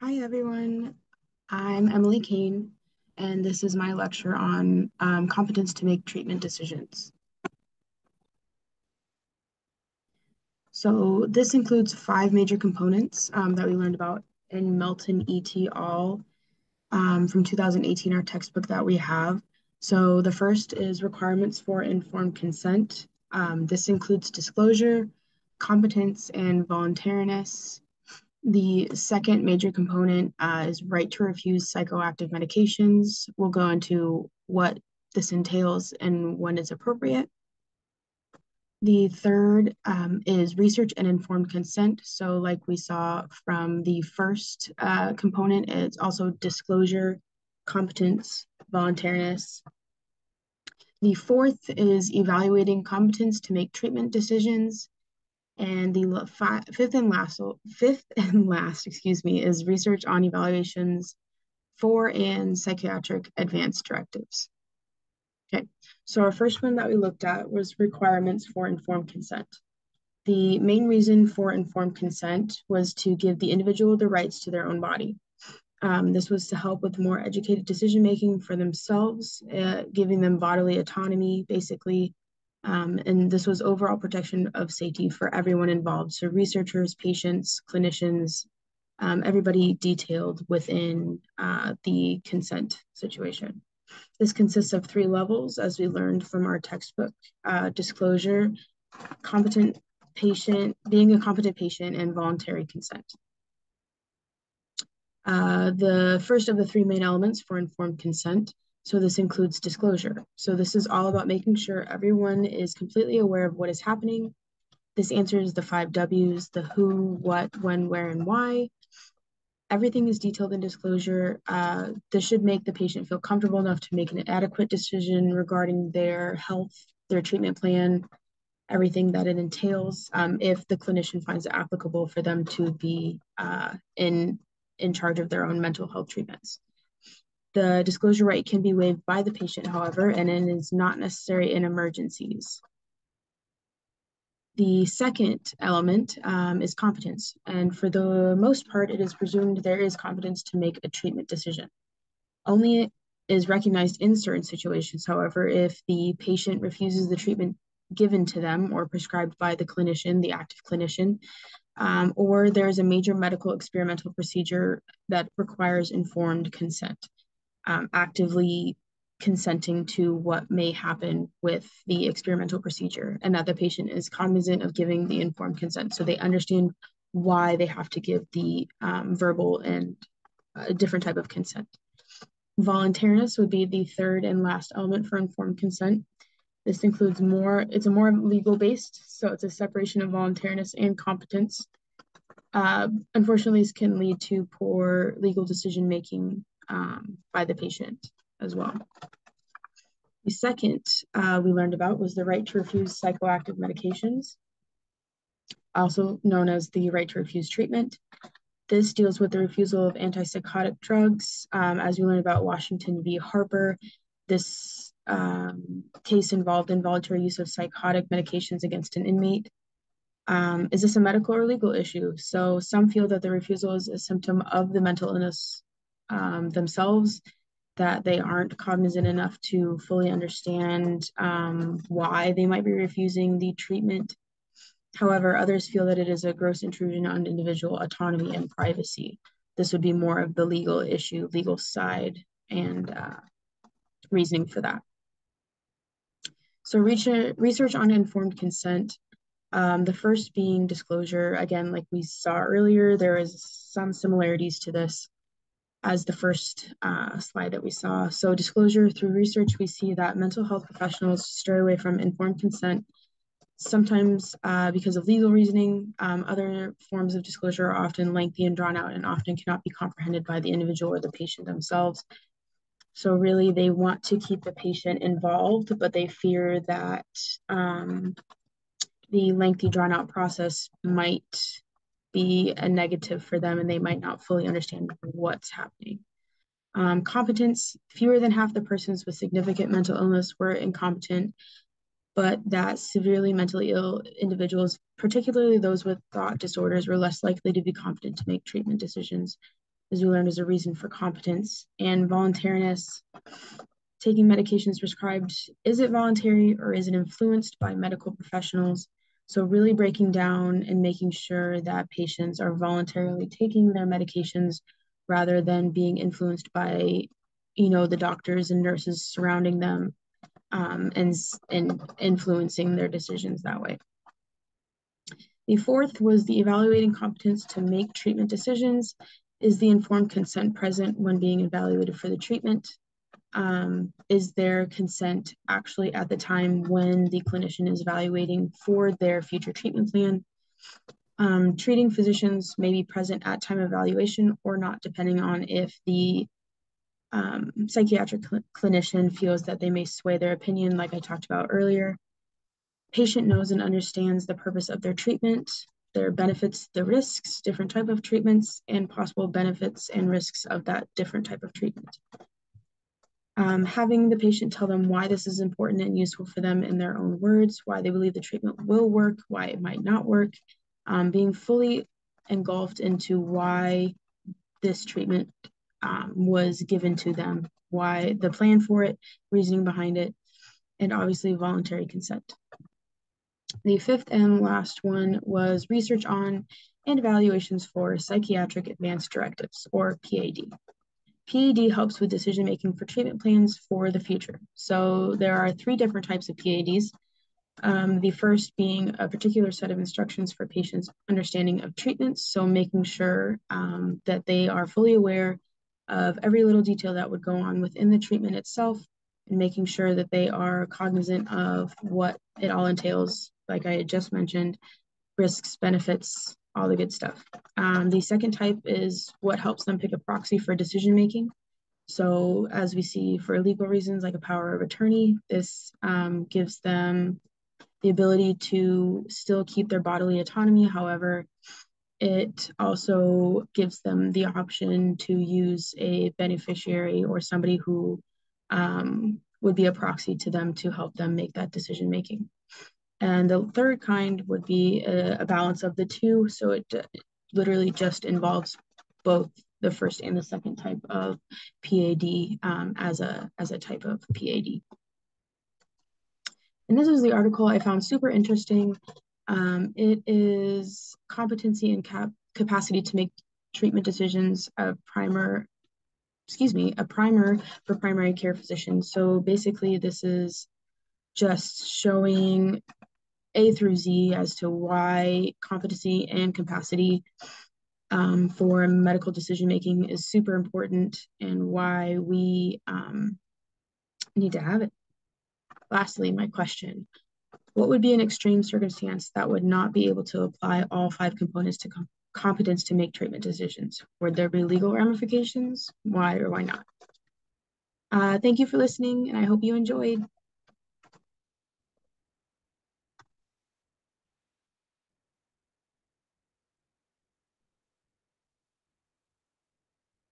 Hi, everyone. I'm Emily Cain, and this is my lecture on um, competence to make treatment decisions. So this includes five major components um, that we learned about in Melton et al. Um, from 2018, our textbook that we have. So the first is requirements for informed consent. Um, this includes disclosure, competence, and voluntariness. The second major component uh, is right to refuse psychoactive medications. We'll go into what this entails and when it's appropriate. The third um, is research and informed consent. So like we saw from the first uh, component, it's also disclosure, competence, voluntariness. The fourth is evaluating competence to make treatment decisions. And the fifth and last, fifth and last, excuse me, is research on evaluations for and psychiatric advance directives. Okay, so our first one that we looked at was requirements for informed consent. The main reason for informed consent was to give the individual the rights to their own body. Um, this was to help with more educated decision making for themselves, uh, giving them bodily autonomy, basically, um, and this was overall protection of safety for everyone involved. So researchers, patients, clinicians, um, everybody detailed within uh, the consent situation. This consists of three levels, as we learned from our textbook, uh, disclosure, competent patient, being a competent patient, and voluntary consent. Uh, the first of the three main elements for informed consent so this includes disclosure. So this is all about making sure everyone is completely aware of what is happening. This answers the five W's, the who, what, when, where, and why. Everything is detailed in disclosure. Uh, this should make the patient feel comfortable enough to make an adequate decision regarding their health, their treatment plan, everything that it entails, um, if the clinician finds it applicable for them to be uh, in, in charge of their own mental health treatments. The disclosure right can be waived by the patient, however, and it is not necessary in emergencies. The second element um, is competence, and for the most part, it is presumed there is competence to make a treatment decision. Only is recognized in certain situations, however, if the patient refuses the treatment given to them or prescribed by the clinician, the active clinician, um, or there is a major medical experimental procedure that requires informed consent um, actively consenting to what may happen with the experimental procedure and that the patient is cognizant of giving the informed consent so they understand why they have to give the um, verbal and a different type of consent. Voluntariness would be the third and last element for informed consent. This includes more, it's a more legal based, so it's a separation of voluntariness and competence. Uh, unfortunately, this can lead to poor legal decision making um, by the patient as well. The second uh, we learned about was the right to refuse psychoactive medications, also known as the right to refuse treatment. This deals with the refusal of antipsychotic drugs. Um, as we learned about Washington v. Harper, this um, case involved involuntary use of psychotic medications against an inmate. Um, is this a medical or legal issue? So some feel that the refusal is a symptom of the mental illness um, themselves that they aren't cognizant enough to fully understand um, why they might be refusing the treatment. However, others feel that it is a gross intrusion on individual autonomy and privacy. This would be more of the legal issue, legal side, and uh, reasoning for that. So research on informed consent, um, the first being disclosure. Again, like we saw earlier, there is some similarities to this as the first uh, slide that we saw. So disclosure through research, we see that mental health professionals stray away from informed consent, sometimes uh, because of legal reasoning. Um, other forms of disclosure are often lengthy and drawn out and often cannot be comprehended by the individual or the patient themselves. So really they want to keep the patient involved, but they fear that um, the lengthy drawn out process might be a negative for them and they might not fully understand what's happening. Um, competence, fewer than half the persons with significant mental illness were incompetent, but that severely mentally ill individuals, particularly those with thought disorders, were less likely to be competent to make treatment decisions. as we learned, is a reason for competence. And voluntariness, taking medications prescribed, is it voluntary or is it influenced by medical professionals? So really breaking down and making sure that patients are voluntarily taking their medications rather than being influenced by, you know, the doctors and nurses surrounding them um, and, and influencing their decisions that way. The fourth was the evaluating competence to make treatment decisions. Is the informed consent present when being evaluated for the treatment? Um, is their consent actually at the time when the clinician is evaluating for their future treatment plan. Um, treating physicians may be present at time of evaluation or not, depending on if the um, psychiatric cl clinician feels that they may sway their opinion, like I talked about earlier. Patient knows and understands the purpose of their treatment, their benefits, the risks, different type of treatments, and possible benefits and risks of that different type of treatment um, having the patient tell them why this is important and useful for them in their own words, why they believe the treatment will work, why it might not work, um, being fully engulfed into why this treatment um, was given to them, why the plan for it, reasoning behind it, and obviously voluntary consent. The fifth and last one was research on and evaluations for psychiatric advanced directives, or PAD. PAD helps with decision making for treatment plans for the future. So there are three different types of PADs. Um, the first being a particular set of instructions for patients' understanding of treatments. So making sure um, that they are fully aware of every little detail that would go on within the treatment itself and making sure that they are cognizant of what it all entails, like I had just mentioned, risks, benefits, all the good stuff. Um, the second type is what helps them pick a proxy for decision making. So as we see for legal reasons like a power of attorney, this um, gives them the ability to still keep their bodily autonomy. However, it also gives them the option to use a beneficiary or somebody who um, would be a proxy to them to help them make that decision making. And the third kind would be a, a balance of the two. So it, it literally just involves both the first and the second type of PAD um, as, a, as a type of PAD. And this is the article I found super interesting. Um, it is competency and cap capacity to make treatment decisions a primer, excuse me, a primer for primary care physicians. So basically this is just showing a through Z as to why competency and capacity um, for medical decision making is super important and why we um, need to have it. Lastly, my question What would be an extreme circumstance that would not be able to apply all five components to com competence to make treatment decisions? Would there be legal ramifications? Why or why not? Uh, thank you for listening, and I hope you enjoyed.